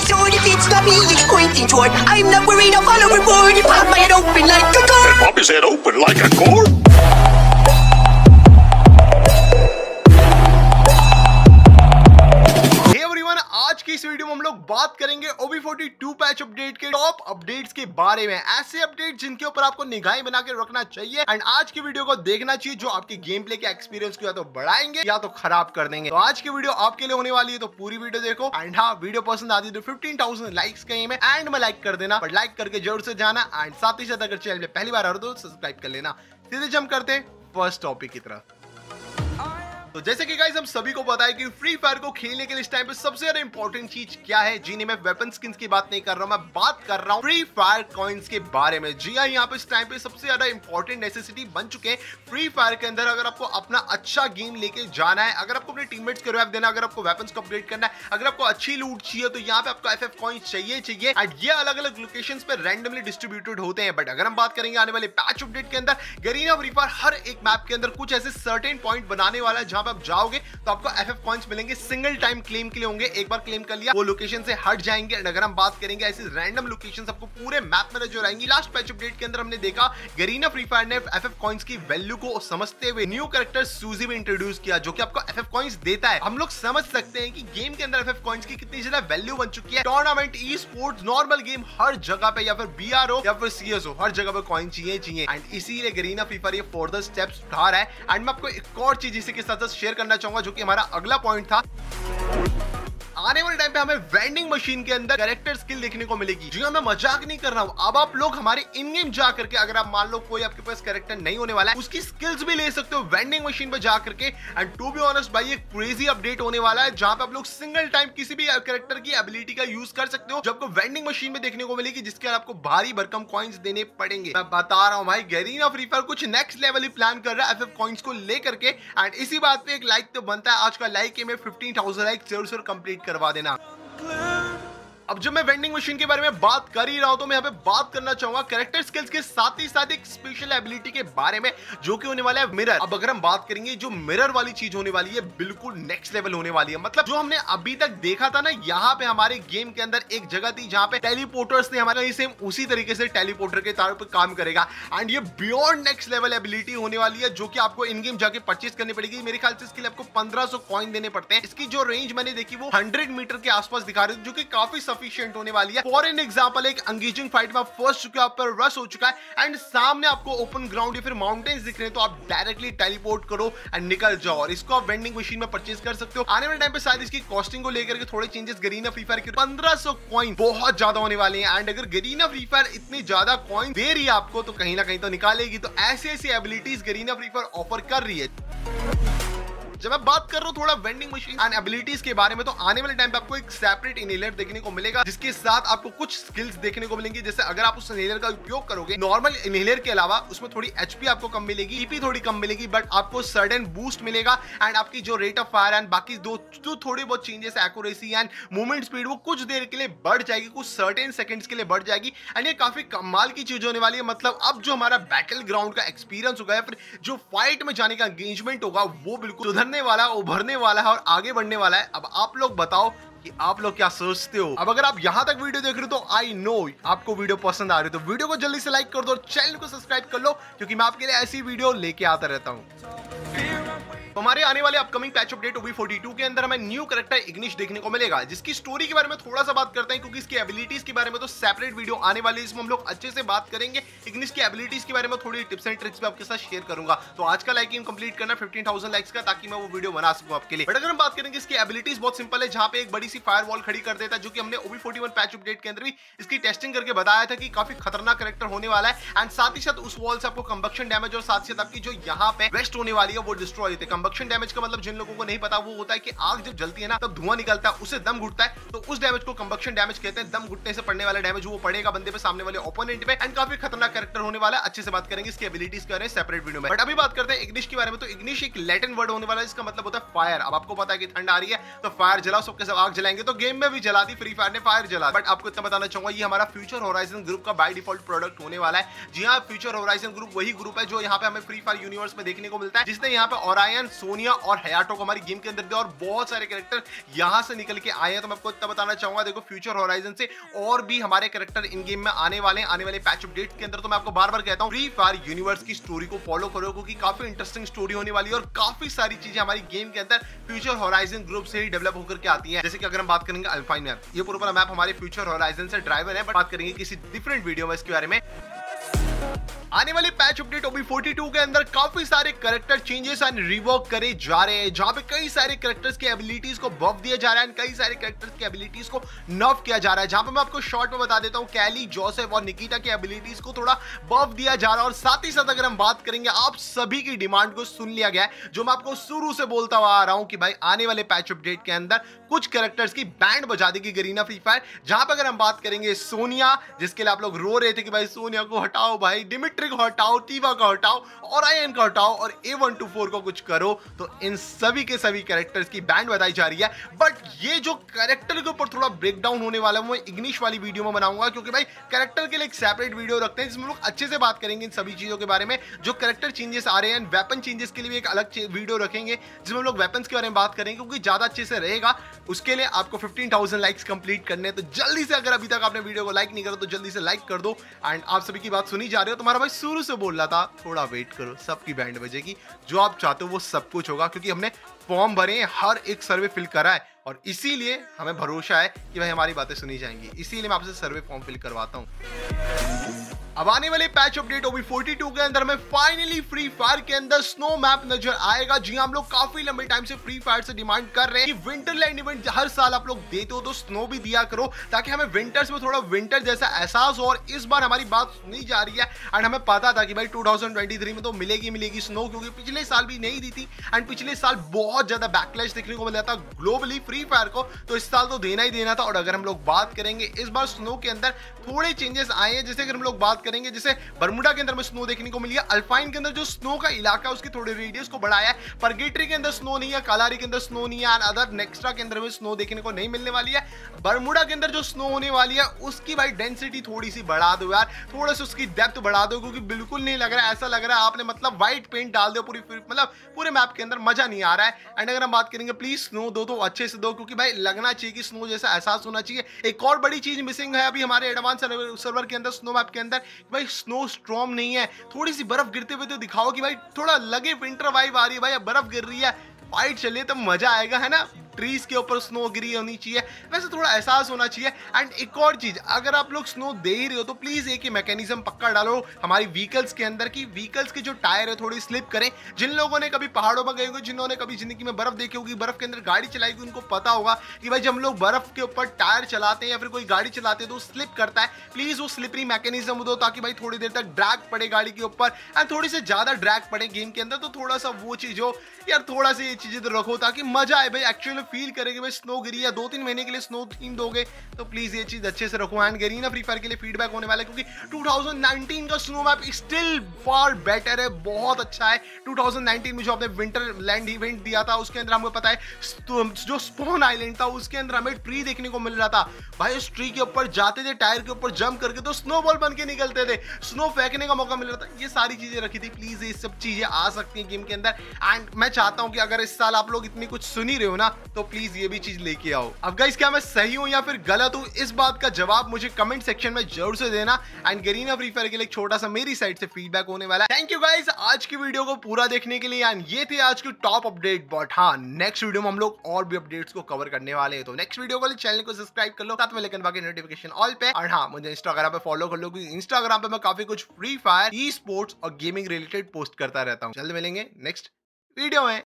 sword if it's not me it's pointing toward. I'm not worried, I'll follow. If pop my head open like a car. Pop his head open like a cork. Video में हम लोग बात करेंगे OB42 patch update के top updates के बारे में। ऐसे अपडेट जिनके ऊपर आपको निगाहें बना के रखना चाहिए। एंड आज की वीडियो को देखना चाहिए जो आपके गेम प्ले के एक्सपीरियंस को या तो बढ़ाएँगे या तो खराब कर देंगे। तो आज की वीडियो आपके लिए होने वाली है तो पूरी वीडियो देखो। एंड हाँ वीडियो पसंद आती है तो 15,000 लाइक्स कहीं में। एंड में लाइक कर देना लाइक करके ज़रूर से जाना। एंड साथ ही साथ अगर चैनल पहली बार आ रहे हो तो सब्सक्राइब कर लेना। सीधे जम करते फ़र्स्ट टॉपिक की तरफ़। तो जैसे कि गाइस हम सभी को पता है कि फ्री फायर को खेलने के लिए इस टाइम पे सबसे ज़्यादा इंपॉर्टेंट चीज़ क्या है? जी नहीं, मैं वेपन स्किन्स की बात नहीं कर रहा हूँ, मैं बात कर रहा हूँ फ्री फायर कॉइन्स के बारे में। जी हाँ यहाँ पे इस टाइम पे सबसे ज़्यादा इंपॉर्टेंट नेसेसिटी बन चुके हैं फ्री फायर के अंदर। अगर आपको अपना अच्छा गेम लेके जाना है, अगर आपको अपने टीममेट्स को रिवाइव देना अगर आपको वेपन्स को अपग्रेड करना है, अगर आपको अच्छी लूट चाहिए तो यहाँ पे आपको एफ़ एफ़ कॉइन्स चाहिए चाहिए। एंड ये अलग अलग लोकेशन पे रैंडमली डिस्ट्रीब्यूटेड होते हैं। बट अगर हम बात करेंगे आने वाले पैच अपडेट के अंदर गरीना फ्री फायर हर एक मैप के अंदर कुछ ऐसे सर्टेन पॉइंट बनाने वाला है पे आप जाओगे तो आपको एफ़ एफ़ कॉइन्स मिलेंगे। सिंगल टाइम क्लेम के लिए होंगे। एक बार क्लेम कर लिया, वो लोकेशन से हट जाएँगे। एंड अगर हम बात करेंगे ऐसी रैंडम लोकेशन आपको पूरे मैप में जो रहेंगी लास्ट पैच अपडेट के अंदर हमने देखा गरीना फ्री फायर ने एफ़ एफ़ कॉइन्स की वैल्यू को समझते हुए न्यू कैरेक्टर सूजी में इंट्रोड्यूस किया, जो कि आपको एफ़ एफ़ कॉइन्स देता है। हम लोग समझ सकते हैं कि गेम के अंदर एफ़ एफ़ कॉइन्स की कितनी ज़्यादा वैल्यू बन चुकी है। Tournament e sports normal game हर जगह पे, या फिर बी आर हो या फिर सी एस हो हर जगह पे कॉइन चाहिए चाहिए। एंड इसीलिए गरीना फ्री फायर ये फर्दर स्टेप्स उठा रहा है। एंड मैं आपको एक और चीज़ इसी के साथ शेयर करना चाहूँगा जो कि हमारा अगला पॉइंट था। आने वाले टाइम पे हमें वेंडिंग मशीन के अंदर कैरेक्टर स्किल देखने को मिलेगी जी मैं मज़ाक नहीं कर रहा हूँ। अब आप लोग हमारे इन गेम जा करके अगर आप मान लो कोई आपके पास कैरेक्टर नहीं होने वाला है, उसकी स्किल्स भी ले सकते हो वेंडिंग मशीन पे जा करके एंड टू बी ऑनेस्ट भाई, एक क्रेजी अपडेट होने वाला है, जहाँ पे आप लोग सिंगल टाइम किसी भी कैरेक्टर की एबिलिटी का यूज़ कर सकते हो, जब आपको वेंडिंग मशीन में देखने को मिलेगी, जिसके अंदर आपको भारी भरकम कॉइन्स देने पड़ेंगे। मैं बता रहा हूँ भाई गरीना फ्री फायर कुछ नेक्स्ट लेवल ही प्लान कर रहा है एफ़ कॉइन्स को लेकर के। एंड इसी बात पे एक लाइक तो बनता है, आज का लाइक में फिफ्टीन थाउज़ेंड लाइक ज़रूर कंप्लीट करवा देना। अब जब मैं वेंडिंग मशीन के बारे में बात कर ही रहा हूँ तो मैं यहाँ पे बात करना चाहूँगा कैरेक्टर स्किल्स के साथ ही साथ एक स्पेशल एबिलिटी के बारे में, जो कि होने वाला है मिरर अब अगर हम बात करेंगे, जो मिरर वाली चीज़ होने वाली है, बिल्कुल नेक्स्ट लेवल होने वाली है। मतलब जो हमने अभी तक देखा था ना, यहाँ पे हमारे गेम के अंदर एक जगह थी, जहाँ पे टेलीपोर्टर्स ने हमारे सेम उसी तरीके से टेलीपोर्टर के तार पर काम करेगा। एंड ये बियॉन्ड नेक्स्ट लेवल एबिलिटी होने वाली है, जो कि आपको इन गेम जाके परचेज करनी पड़ेगी। मेरे ख्याल से इसके लिए आपको पंद्रह सौ देने पड़ते हैं। इसकी जो रेंज मैंने देखी, वो हंड्रेड मीटर के आसपास दिखा रही है जो की काफ़ी सफिशियंट होने वाली है। फॉर एन एग्ज़ाम्पल एक अंगेजिंग फाइट में फ़र्स्ट चुके आप पर रस हो चुका है। एंड सामने आपको ओपन ग्राउंड या फिर माउंटेन्स दिख रहे हैं तो आप डायरेक्टली टेलीपोर्ट करो एंड निकल जाओ। और इसको आप वेंडिंग मशीन में परचेज कर सकते हो। आने वाले टाइम पे शायद इसकी कॉस्टिंग को लेकर के थोड़े चेंजेस गरीना फ्री फायर के पंद्रह सौ कॉइन बहुत ज़्यादा होने वाले हैं। एंड अगर गरीना फ्री फायर इतनी ज़्यादा कॉइन दे रही है आपको तो कहीं ना कहीं तो निकालेगी। तो ऐसी ऐसी abilities Garena free fire offer कर रही है। जब मैं बात कर रहा हूँ थोड़ा वेंडिंग मशीन एंड एबिलिटीज के बारे में तो आने वाले टाइम पे आपको एक सेपरेट इनहेलर देखने को मिलेगा, जिसके साथ आपको कुछ स्किल्स देखने को मिलेंगी। जैसे अगर आप उस इनहेलर का उपयोग करोगे नॉर्मल इनहेलर के अलावा उसमें थोड़ी एचपी आपको कम मिलेगी ईपी थोड़ी कम मिलेगी बट आपको सडन बूस्ट मिलेगा एंड आपकी जो रेट ऑफ़ फायर एंड बाकी दो, जो थोड़ी बहुत changes accuracy and movement speed वो कुछ देर के लिए बढ़ जाएगी, कुछ सर्टेन सेकंड्स के लिए बढ़ जाएगी। एंड ये काफ़ी कमाल की चीज़ होने वाली है। मतलब अब जो हमारा बैटल ग्राउंड का एक्सपीरियंस होगा या फिर जो फाइट में जाने का एंगेजमेंट होगा, वो बिल्कुल सुधरने वाला है, उभरने वाला है और आगे बढ़ने वाला है। अब आप लोग बताओ कि आप लोग क्या सोचते हो। अब अगर आप यहाँ तक वीडियो देख रहे हो तो आई नो आपको वीडियो पसंद आ रही है। तो वीडियो को जल्दी से लाइक कर दो और चैनल को सब्सक्राइब कर लो, क्योंकि मैं आपके लिए ऐसी वीडियो लेके आता रहता हूँ। तो हमारे आने वाले अपकमिंग पैच अपडेट ओबी 42 के अंदर हमें न्यू करेक्टर इग्निश देखने को मिलेगा, जिसकी स्टोरी के बारे में थोड़ा सा बात करते हैं, क्योंकि इसकी एबिलिटीज के बारे में तो सेपरेट वीडियो आने वाली है, इसमें हम लोग अच्छे से बात करेंगे। इग्निश की एबिलिटीज के बारे में थोड़ी टिप्स एंड ट्रिक्स भी आपके साथ शेयर करूँगा। तो आज का लाइकिंग कंप्लीट करना फिफ्टीन थाउज़ेंड लाइक्स का, ताकि मैं वो वीडियो बना सकूँ आपके लिए। बट अगर हम बात करेंगे इसकी एबिलिटीज बहुत सिंपल है, जहाँ पे एक बड़ी सी फायर वॉल खड़ी कर देता है, जो कि हमने ओबी 41 पैच अपडेट के अंदर भी इसकी टेस्टिंग करके बताया था कि काफ़ी खतरनाक करेक्टर होने वाला है। एंड साथ ही साथ उस वॉल से आपको कंबक्शन डैमेज और साथ ही साथ आपकी जो यहाँ पे वेस्ट होने वाली है, वो डिस्ट्रॉय होते हैं। कंबक्शन डैमेज का मतलब जिन लोगों को नहीं पता, वो होता है कि आग जब जलती है ना, तब धुआँ निकलता है उसे दम घुटता है। तो उस डैमेज को कंबक्शन डैमेज कहते हैं। दम घुटने से पड़ने वाला डैमेज वो पड़ेगा बंदे पे, सामने वाले ओपोनेंट पे। एंड काफ़ी खतरनाक वाला है, अच्छे से बात करेंगे इसकी एबिलिटीज के बारे में सेपरेट वीडियो में। बट अभी बात करते हैं इग्निश के बारे में तो इग्निश एक लैटिन वर्ड होने वाला है, इसका मतलब होता है फायर अब आपको पता है कि ठंड आ रही है तो फायर जलाओ, सबके सब आग जलाएँगे। तो गेम में भी जला दी फ्री फायर ने फायर जला बट आपको इतना बताना चाहूँगा, ये हमारा फ्यूचर होराइजन ग्रुप का बाय डिफ़ॉल्ट प्रोडक्ट होने वाला है। जी हाँ फ्यूचर होराइजन ग्रुप वही ग्रुप है जो यहाँ पे हमें फ्री फायर यूनिवर्स में देखने को मिलता है, जिसने यहाँ पे ओरायन सोनिया और हयाटो को हमारी गेम के अंदर दिया और बहुत सारे कैरेक्टर यहाँ से निकल के आए हैं। तो मैं आपको इतना बताना चाहूँगा, देखो फ्यूचर होराइजन से और भी हमारे कैरेक्टर इन गेम में आने वाले आने वाले पैच अपडेट के अंदर। तो मैं आपको बार बार कहता हूँ फ्री फायर यूनिवर्स की स्टोरी को फॉलो करो, क्योंकि काफ़ी इंटरेस्टिंग स्टोरी होने वाली है और काफ़ी सारी चीज़ें हमारी गेम के अंदर फ्यूचर होराइजन ग्रुप से ही डेवलप होकर के आती है। जैसे कि अगर हम बात करेंगे अल्फाइन मैप ये पूरा मैप हमारे फ्यूचर होराइजन से ड्राइवर है बट बात करेंगे किसी डिफरेंट वीडियो में इसके बारे में। आने वाले पैच अपडेट ओबी 42 के अंदर काफ़ी सारे करेक्टर चेंजेस एंड रिवर्क करे जा रहे हैं, जहाँ पे कई सारे करेक्टर्स की एबिलिटीज को बफ दिया जा रहा है कई सारे करेक्टर्स के एबिलिटीज को नर्व किया जा रहा है। जहाँ पे मैं आपको शॉर्ट में बता देता हूँ कैली जोसेफ और निकिता की एबिलिटीज को थोड़ा बफ दिया जा रहा है और साथ ही साथ अगर हम बात करेंगे, आप सभी की डिमांड को सुन लिया गया है, जो मैं आपको शुरू से बोलता हुआ आ रहा हूँ कि भाई आने वाले पैच अपडेट के अंदर कुछ करेक्टर्स की बैंड बजा देगी गरीना फ्री फायर जहाँ पर अगर हम बात करेंगे सोनिया, जिसके लिए आप लोग रो रहे थे कि भाई सोनिया को हटाओ भाई डिमिट्री को हटाओ टीवा का हटाओ और आई का हटाओ और ए वन टू फोर को कुछ करो तो इन सभी के सभी कैरेक्टर्स की बैंड बताई जा रही है। बट ये जो कैरेक्टर के ऊपर थोड़ा ब्रेक डाउन होने वाला है मैं इग्निश वाली वीडियो में बनाऊँगा क्योंकि भाई कैरेक्टर के लिए एक सेपरेट वीडियो रखते हैं जिसमें लोग अच्छे से बात करेंगे इन सभी चीज़ों के बारे में। जो कैरेक्टर चेंजेस आ रहे हैं वेपन चेंजेस के लिए भी एक अलग वीडियो रखेंगे जिसमें लोग वेपन्स के बारे में बात करेंगे क्योंकि ज़्यादा अच्छे से रहेगा। उसके लिए आपको 15,000 लाइक्स कंप्लीट करने तो जल्दी से अगर अभी तक आपने वीडियो को लाइक नहीं करा तो जल्दी से लाइक कर दो। एंड आप सभी की बात सुनी जा रही हो तुम्हारा भाई शुरू से बोल रहा था, थोड़ा वेट करो, सबकी बैंड बजेगी। जो आप चाहते हो वो सब कुछ होगा, क्योंकि हमने फॉर्म भरे हर एक सर्वे फिल करा है। और इसीलिए हमें भरोसा है कि भाई हमारी बातें सुनी जाएँगी। इसीलिए मैं आपसे सर्वे फॉर्म फिल करवाता हूँ। अब आने वाले पैच अपडेट ओबी 42 के अंदर में फाइनली फ्री फायर के अंदर स्नो मैप नज़र आएगा, जी हम लोग काफ़ी लंबे टाइम से फ्री फायर से डिमांड कर रहे हैं कि विंटरलैंड इवेंट हर साल आप लोग देते हो तो स्नो भी दिया करो, ताकि हमें विंटर्स में थोड़ा विंटर जैसा एहसास हो और इस बार हमारी बात सुनी जा रही है। एंड हमें पता था कि भाई 2023 में तो मिलेगी मिलेगी स्नो क्योंकि पिछले साल भी नहीं दी थी। एंड पिछले साल बहुत ज़्यादा बैकलैश देखने को मिला था ग्लोबली फ्री फायर को तो इस साल तो देना ही देना था। और अगर हम लोग बात करेंगे, इस बार स्नो के अंदर थोड़े चेंजेस आए हैं, जैसे अगर हम लोग बात करेंगे, जैसे बरमुडा के अंदर में स्नो देखने को मिली है। अल्फाइन के अंदर जो स्नो का इलाका उसकी थोड़ी रेडियस को बढ़ाया है। परगेटरी के अंदर स्नो नहीं है कालारी के अंदर स्नो नहीं है अदर नेक्स्ट्रा के अंदर में स्नो देखने को नहीं मिलने वाली है। बरमुडा के अंदर जो स्नो होने वाली है, उसकी भाई डेंसिटी थोड़ी सी बढ़ा दो यार। थोड़ा सा उसकी डेप्थ बढ़ा दो, क्योंकि बिल्कुल नहीं लग रहा है, ऐसा लग रहा है आपने मतलब व्हाइट पेंट डाल दो पूरी मतलब पूरे मैप के अंदर मज़ा नहीं आ रहा है। एंड अगर हम बात करेंगे प्लीज़ स्नो दो तो अच्छे से दो, क्योंकि भाई लगना चाहिए कि स्नो जैसा एहसास होना चाहिए। एक और बड़ी चीज़ मिसिंग है अभी हमारे एडवांस सर्वर के अंदर स्नो मैप के अंदर। भाई स्नो स्ट्रॉम नहीं है। थोड़ी सी बर्फ़ गिरते हुए तो दिखाओ कि भाई, थोड़ा लगे विंटर वाइब आ रही है भाई बर्फ़ गिर रही है। फाइट चलिए तो मज़ा आएगा, है ना? ट्रीज के ऊपर स्नो गिरी होनी चाहिए। वैसे थोड़ा एहसास होना चाहिए। एंड एक और चीज़, अगर आप लोग स्नो दे ही रहे हो तो प्लीज़ एक ही मैकेनिज्म पक्का डालो हमारी व्हीकल्स के अंदर की व्हीकल्स के जो टायर है, थोड़ी स्लिप करें। जिन लोगों ने कभी पहाड़ों में गए होंगे, जिन्होंने कभी ज़िंदगी में बर्फ़ देखी होगी, बर्फ़ के अंदर गाड़ी चलाई उनको पता होगा कि भाई जब लोग बर्फ़ के ऊपर टायर चलाते हैं या फिर कोई गाड़ी चलाते हैं तो स्लिप करता है। प्लीज़ वो स्लिपरी मैकेनिज्म दो ताकि भाई थोड़ी देर तक ड्रैग पड़े गाड़ी के ऊपर। एंड थोड़ी से ज़्यादा ड्रैग पड़े गेम के अंदर तो थोड़ा सा वो चीज़ हो, यार थोड़ा सा ये चीज़ें तो रखो ताकि मज़ा आए। भाई एक्चुअली फील करेंगे, भाई स्नो गिरी है दो तीन महीने के लिए स्नो थीम दोगे तो प्लीज़ ये चीज़ अच्छे से रखो एंड गरीना फ्री फायर के लिए फीडबैक होने वाला है, क्योंकि 2019 का snow map still for better है, बहुत अच्छा है। 2019 में जो आपने विंटर लैंड इवेंट दिया था, उसके अंदर हमको पता है जो स्पोन आइलैंड था, उसके अंदर हमें ट्री देखने को मिल रहा था। भाई, उस ट्री के ऊपर जाते थे टायर के ऊपर जंप करके तो स्नोबॉल बन के निकलते थे। स्नो फेंकने का मौका मिल रहा था, ये सारी चीज़ें रखी थी प्लीज़ ये सब चीज़ें आ सकती हैं गेम के अंदर। एंड मैं चाहता हूँ कि अगर इस साल आप लोग इतनी कुछ सुनी रहे हो ना तो प्लीज़ ये भी चीज़ लेके आओ। अब गाइस क्या मैं सही हूँ या फिर गलत हूँ? इस बात का जवाब मुझे कमेंट सेक्शन में ज़रूर से देना। एंड गरीना फ्री फायर के लिए छोटा सा मेरी साइड से फीडबैक होने वाला है। थैंक यू गाइस आज की वीडियो को पूरा देखने के लिए। एंड ये थे आज की टॉप अपडेट बट हाँ नेक्स्ट वीडियो में हम लोग और भी अपडेट्स को कवर करने वाले हैं। तो नेक्स्ट वीडियो के चैनल को सब्सक्राइब कर लो, साथ में लेकिन बाकी नोटिफिकेशन ऑल पे। और हाँ मुझे इंस्टाग्राम पे फॉलो कर लो, क्योंकि इंस्टाग्राम पे मैं काफ़ी कुछ फ्री फायर ई स्पोर्ट्स और गेमिंग रिलेटेड पोस्ट करता रहता हूँ। जल्द मिलेंगे नेक्स्ट वीडियो में।